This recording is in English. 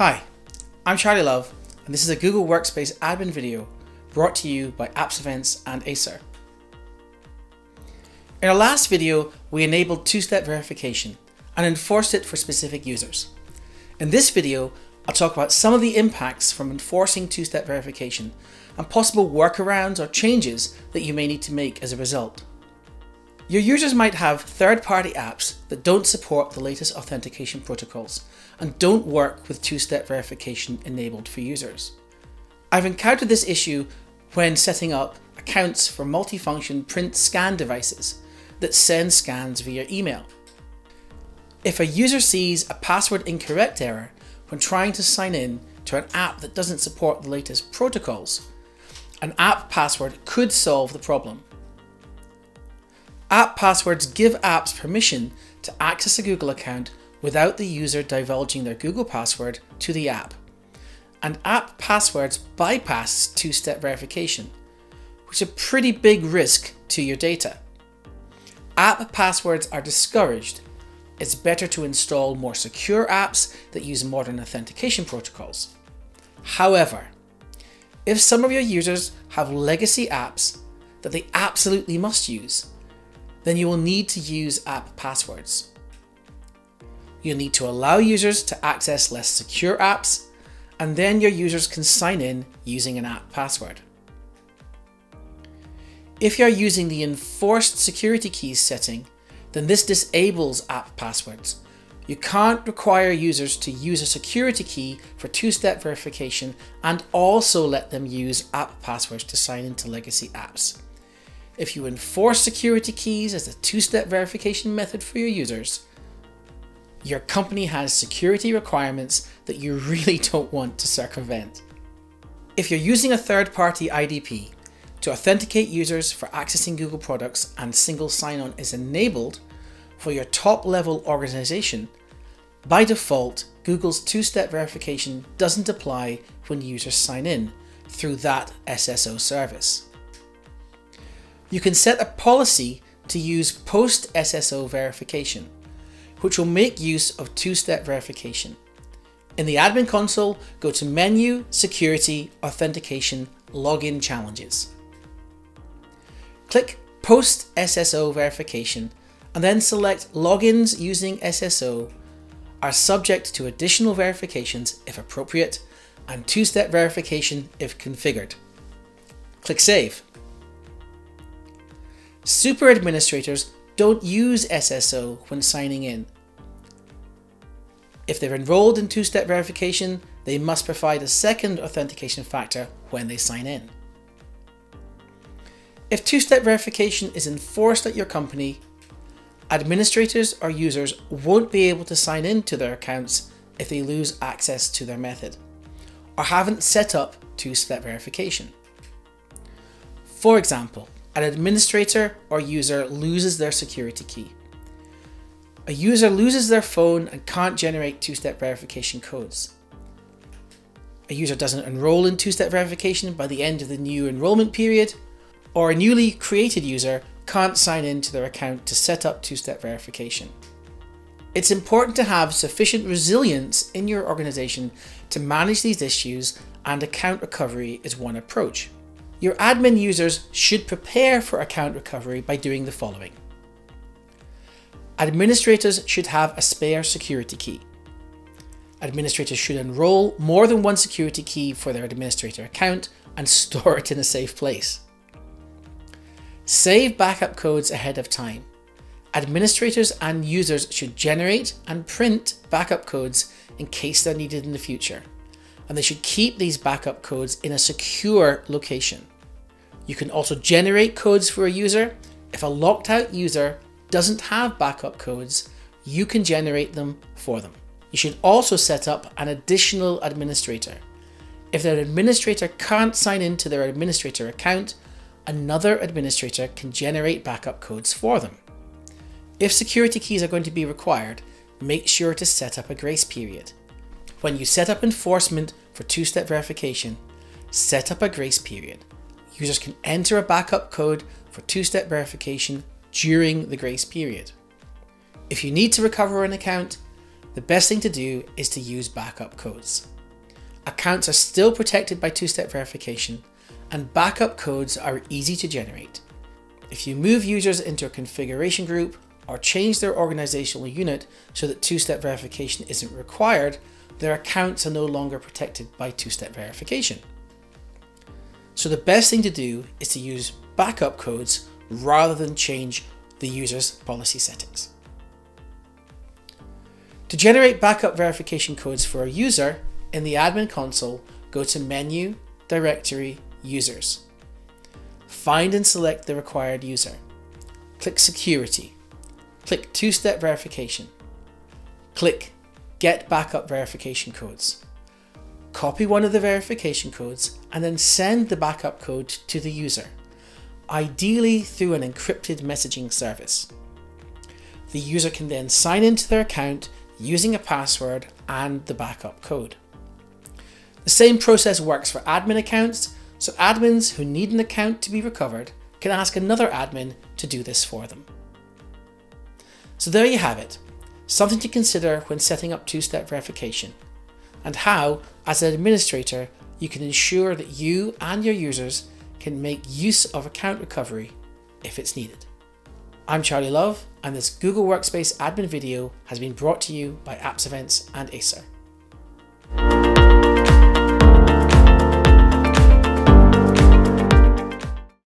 Hi, I'm Charlie Love, and this is a Google Workspace admin video brought to you by Apps Events and Acer. In our last video, we enabled two-step verification and enforced it for specific users. In this video, I'll talk about some of the impacts from enforcing two-step verification and possible workarounds or changes that you may need to make as a result. Your users might have third-party apps that don't support the latest authentication protocols and don't work with two-step verification enabled for users. I've encountered this issue when setting up accounts for multifunction print scan devices that send scans via email. If a user sees a password incorrect error when trying to sign in to an app that doesn't support the latest protocols, an app password could solve the problem. App passwords give apps permission to access a Google account without the user divulging their Google password to the app. And app passwords bypass two step verification, which is a pretty big risk to your data. App passwords are discouraged. It's better to install more secure apps that use modern authentication protocols. However, if some of your users have legacy apps that they absolutely must use, then you will need to use app passwords. You'll need to allow users to access less secure apps, and then your users can sign in using an app password. If you're using the enforced security keys setting, then this disables app passwords. You can't require users to use a security key for two-step verification and also let them use app passwords to sign into legacy apps. If you enforce security keys as a two-step verification method for your users, your company has security requirements that you really don't want to circumvent. If you're using a third-party IDP to authenticate users for accessing Google products and single sign-on is enabled for your top-level organization, by default, Google's two-step verification doesn't apply when users sign in through that SSO service you can set a policy to use post SSO verification, which will make use of two-step verification. In the admin console, go to Menu, Security, Authentication, Login Challenges. Click Post SSO Verification and then select Logins using SSO are subject to additional verifications if appropriate and two-step verification if configured. Click Save. Super administrators don't use SSO when signing in. If they're enrolled in two-step verification, they must provide a second authentication factor when they sign in. If two-step verification is enforced at your company, administrators or users won't be able to sign in to their accounts if they lose access to their method or haven't set up two-step verification. For example, an administrator or user loses their security key. A user loses their phone and can't generate two-step verification codes. A user doesn't enroll in two-step verification by the end of the new enrollment period, or a newly created user can't sign in to their account to set up two-step verification. It's important to have sufficient resilience in your organization to manage these issues and account recovery is one approach. Your admin users should prepare for account recovery by doing the following. Administrators should have a spare security key. Administrators should enroll more than one security key for their administrator account and store it in a safe place. Save backup codes ahead of time. Administrators and users should generate and print backup codes in case they're needed in the future and they should keep these backup codes in a secure location. You can also generate codes for a user. If a locked out user doesn't have backup codes, you can generate them for them. You should also set up an additional administrator. If their administrator can't sign into their administrator account, another administrator can generate backup codes for them. If security keys are going to be required, make sure to set up a grace period. When you set up enforcement for two-step verification, set up a grace period. Users can enter a backup code for two-step verification during the grace period. If you need to recover an account, the best thing to do is to use backup codes. Accounts are still protected by two-step verification and backup codes are easy to generate. If you move users into a configuration group or change their organizational unit so that two-step verification isn't required, their accounts are no longer protected by two-step verification. So the best thing to do is to use backup codes rather than change the user's policy settings. To generate backup verification codes for a user, in the admin console, go to Menu, Directory, Users. Find and select the required user. Click Security. Click Two-Step Verification. Click Get Backup Verification Codes. Copy one of the verification codes and then send the backup code to the user, ideally through an encrypted messaging service. The user can then sign into their account using a password and the backup code. The same process works for admin accounts, so admins who need an account to be recovered can ask another admin to do this for them. So there you have it, something to consider when setting up two-step verification, and how, as an administrator, you can ensure that you and your users can make use of account recovery if it's needed. I'm Charlie Love, and this Google Workspace admin video has been brought to you by Apps Events and Acer.